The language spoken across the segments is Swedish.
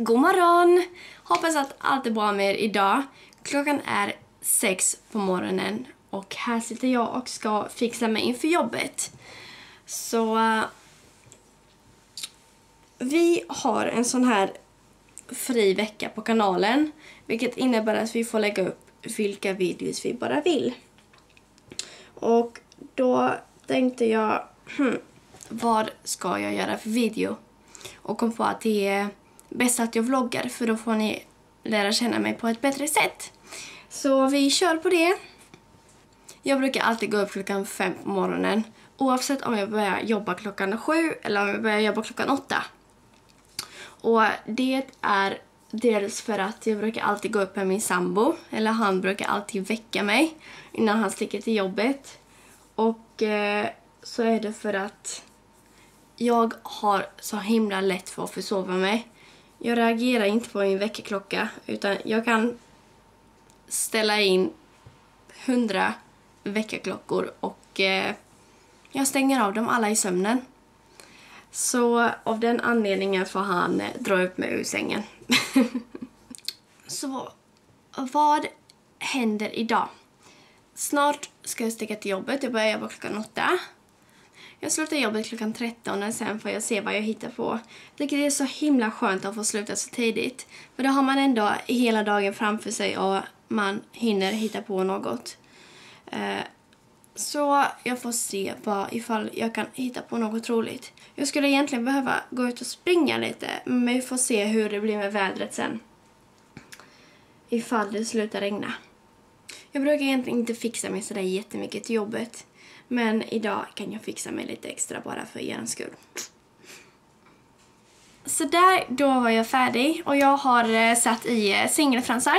God morgon! Hoppas att allt är bra med er idag. Klockan är sex på morgonen och här sitter jag och ska fixa mig inför jobbet. Så uh, vi har en sån här fri vecka på kanalen vilket innebär att vi får lägga upp vilka videos vi bara vill. Och då tänkte jag, hmm, vad ska jag göra för video? Och kom på att det är bäst att jag vloggar för då får ni lära känna mig på ett bättre sätt. Så vi kör på det. Jag brukar alltid gå upp klockan fem på morgonen oavsett om jag börjar jobba klockan sju eller om jag börjar jobba klockan åtta. Och det är dels för att jag brukar alltid gå upp med min sambo, eller han brukar alltid väcka mig innan han sticker till jobbet. Och eh, så är det för att jag har så himla lätt för att försova mig. Jag reagerar inte på min väckarklocka utan jag kan ställa in hundra väckarklockor och eh, jag stänger av dem alla i sömnen. Så av den anledningen får han eh, dra upp mig ur sängen. så vad händer idag? Snart ska jag sticka till jobbet. Jag börjar jobba klockan åtta. Jag slutar jobbet klockan 13 och sen får jag se vad jag hittar på. Jag tycker det är så himla skönt att få sluta så tidigt. För då har man ändå hela dagen framför sig och man hinner hitta på något. Eh, så jag får se vad, ifall jag kan hitta på något roligt. Jag skulle egentligen behöva gå ut och springa lite, men vi får se hur det blir med vädret sen. Ifall det slutar regna. Jag brukar egentligen inte fixa mig sådär jättemycket till jobbet. Men idag kan jag fixa mig lite extra bara för er skull. Så där, då var jag färdig och jag har eh, satt i eh, singelfransar.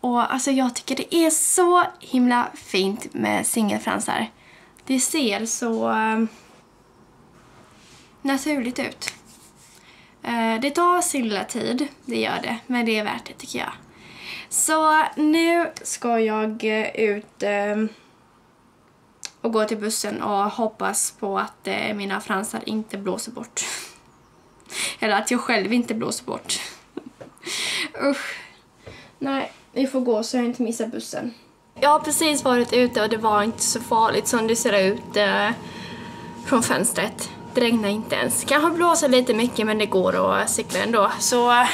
Och alltså jag tycker det är så himla fint med singelfransar. Det ser så eh, naturligt ut. Det tar sin lilla tid, det gör det, men det är värt det tycker jag. Så nu ska jag ut och går till bussen och hoppas på att eh, mina fransar inte blåser bort. Eller att jag själv inte blåser bort. Usch. Nej, vi får gå så jag inte missar bussen. Jag har precis varit ute och det var inte så farligt som det ser ut eh, från fönstret. Det regnar inte ens. Kanske blåser lite mycket men det går att cykla ändå. Så,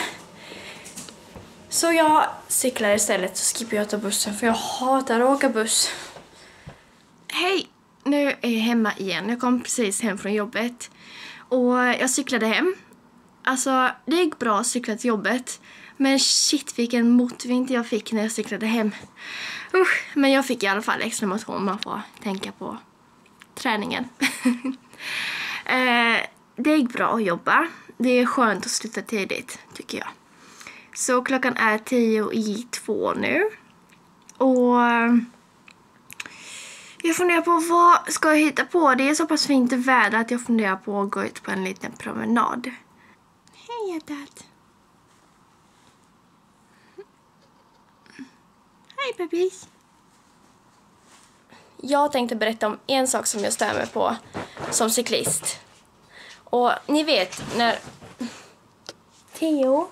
så jag cyklar istället så skippar jag ta bussen för jag hatar att åka buss. Hej! Nu är jag hemma igen. Jag kom precis hem från jobbet. Och jag cyklade hem. Alltså, det gick bra att cykla till jobbet. Men shit vilken motvind jag fick när jag cyklade hem. Usch, men jag fick i alla fall extra motion. Man får tänka på träningen. eh, det gick bra att jobba. Det är skönt att sluta tidigt, tycker jag. Så klockan är tio i två nu. Och jag funderar på vad ska jag hitta på? Det är så pass fint väder att jag funderar på att gå ut på en liten promenad. Hej hjärtat. Hej bebis! Jag tänkte berätta om en sak som jag stör mig på som cyklist. Och ni vet när... Theo?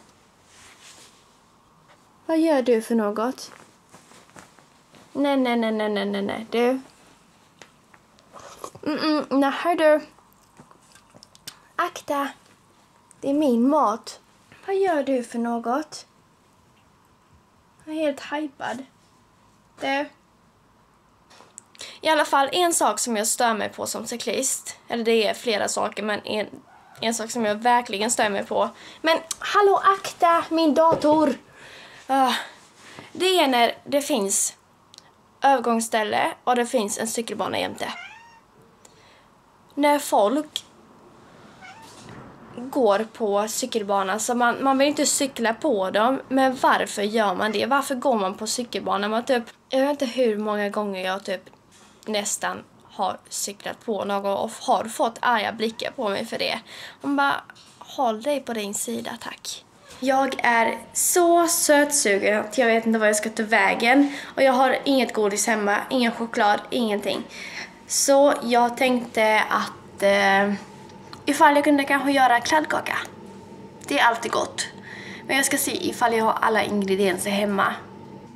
Vad gör du för något? Nej, nej, nej, nej, nej, nej. Du. Mm, mm, nej, du. Akta. Det är min mat. Vad gör du för något? Jag är helt hypad. Du? I alla fall, en sak som jag stör mig på som cyklist, eller det är flera saker, men en, en sak som jag verkligen stör mig på. Men hallå akta min dator! Uh, det är när det finns övergångsställe och det finns en cykelbana jämte. När folk går på cykelbana så man, man vill inte cykla på dem. Men varför gör man det? Varför går man på cykelbana? Man typ, jag vet inte hur många gånger jag typ nästan har cyklat på någon och har fått arga blickar på mig för det. Man bara, håll dig på din sida tack. Jag är så sötsugen att jag vet inte vad jag ska ta vägen. Och jag har inget godis hemma, ingen choklad, ingenting. Så jag tänkte att eh, ifall jag kunde kanske göra kladdkaka. Det är alltid gott. Men jag ska se ifall jag har alla ingredienser hemma.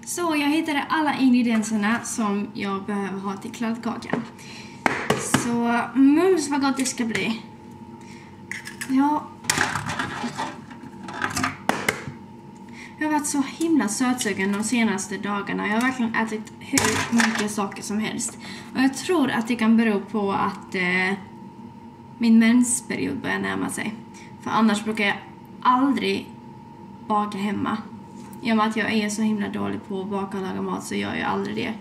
Så jag hittade alla ingredienserna som jag behöver ha till kladdkakan. Så mums vad gott det ska bli. Ja. Jag har varit så himla sötsugen de senaste dagarna. Jag har verkligen ätit hur mycket saker som helst. Och jag tror att det kan bero på att eh, min mensperiod börjar närma sig. För annars brukar jag aldrig baka hemma. I och med att jag är så himla dålig på att baka och laga mat så gör jag aldrig det.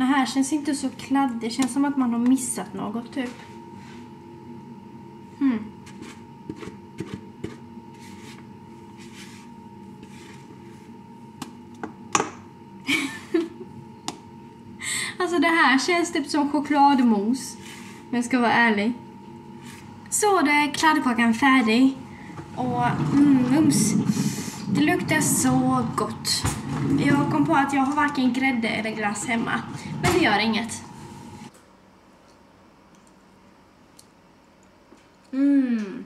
Den här känns inte så kladdig. Det känns som att man har missat något typ. Hmm. alltså det här känns typ som chokladmos. Om jag ska vara ärlig. Så då är kladdkakan färdig. Och mm, mums. Det luktar så gott. Jag kom på att jag har varken grädde eller glass hemma. Men det gör inget. Mm.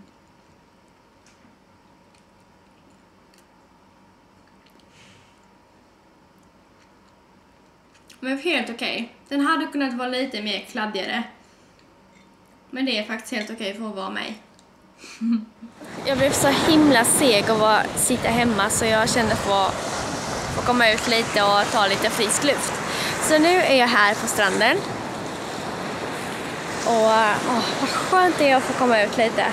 Men helt okej. Den hade kunnat vara lite mer kladdigare. Men det är faktiskt helt okej för att vara mig. jag blev så himla seg av att sitta hemma så jag kände för att få komma ut lite och ta lite frisk luft. Så nu är jag här på stranden. Och åh, vad skönt det är att få komma ut lite.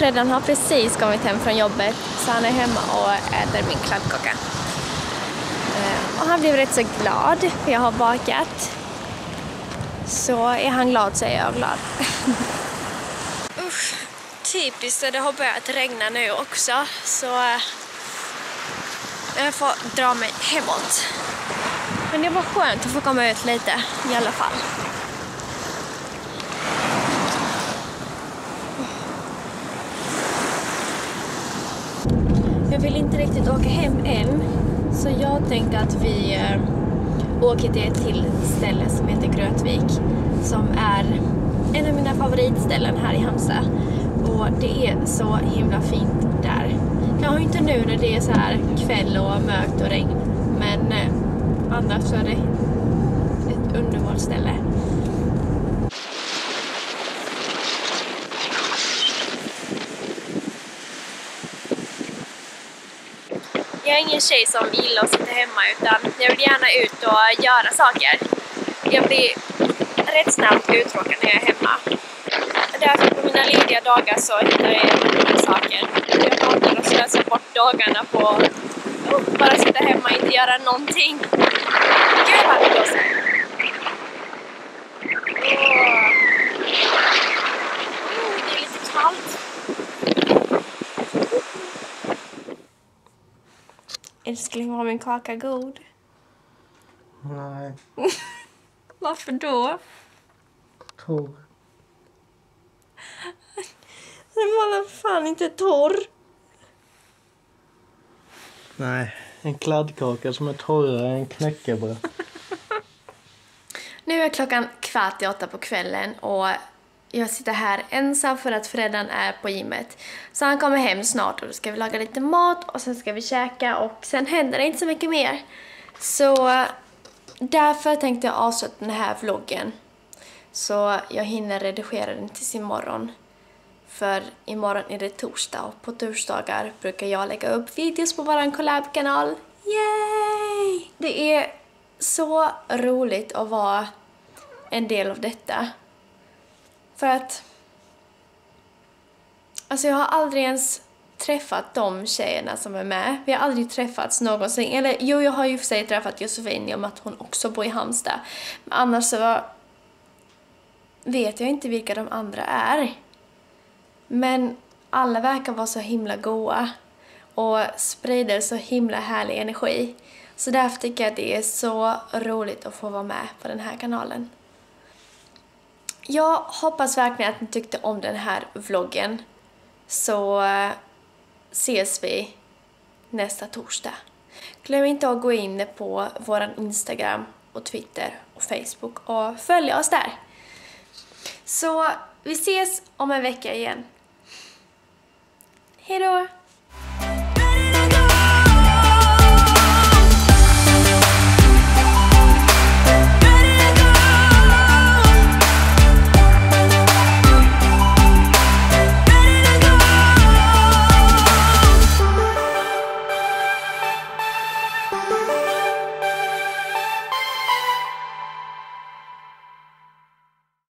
Freddan har precis kommit hem från jobbet så han är hemma och äter min kladdkaka. Eh, och han blev rätt så glad för jag har bakat. Så är han glad så är jag glad. Usch, typiskt det har börjat regna nu också så eh, jag får dra mig hemåt. Men det var skönt att få komma ut lite i alla fall. Jag vill inte riktigt åka hem än. Så jag tänkte att vi äh, åker till ett till ställe som heter Grötvik. Som är en av mina favoritställen här i Halmstad. Och det är så himla fint där. Kanske inte nu när det är så här kväll och mörkt och regn. Men äh, annars så är det ett underbart ställe. Är ingen tjej som gillar att sitta hemma utan jag vill gärna ut och göra saker. Jag blir rätt snabbt uttråkad när jag är hemma. Därför på mina lediga dagar så hittar jag jättemånga saker. Jag hatar att slösa bort dagarna på att bara sitta hemma och inte göra någonting. Gud vad det blåser! Åh. Det är lite kallt. Älskling, var min kaka god? Nej, Varför då? torr. Den var fan inte torr. Nej, en kladdkaka som är torrare än knäckebröd. Nu är klockan kvart i åtta på kvällen och jag sitter här ensam för att Freddan är på gymmet. Så han kommer hem snart och då ska vi laga lite mat och sen ska vi käka och sen händer det inte så mycket mer. Så därför tänkte jag avsluta den här vloggen. Så jag hinner redigera den tills imorgon. För imorgon är det torsdag och på torsdagar brukar jag lägga upp videos på våran collab-kanal. Yay! Det är så roligt att vara en del av detta. För att... Alltså jag har aldrig ens träffat de tjejerna som är med. Vi har aldrig träffats någonsin. Eller jo, jag har ju för sig träffat Josefin i och med att hon också bor i Halmstad. Men annars så vet jag inte vilka de andra är. Men alla verkar vara så himla goa och sprider så himla härlig energi. Så därför tycker jag att det är så roligt att få vara med på den här kanalen. Jag hoppas verkligen att ni tyckte om den här vloggen. Så eh, ses vi nästa torsdag. Glöm inte att gå in på vår Instagram och Twitter och Facebook och följa oss där. Så vi ses om en vecka igen. Hejdå!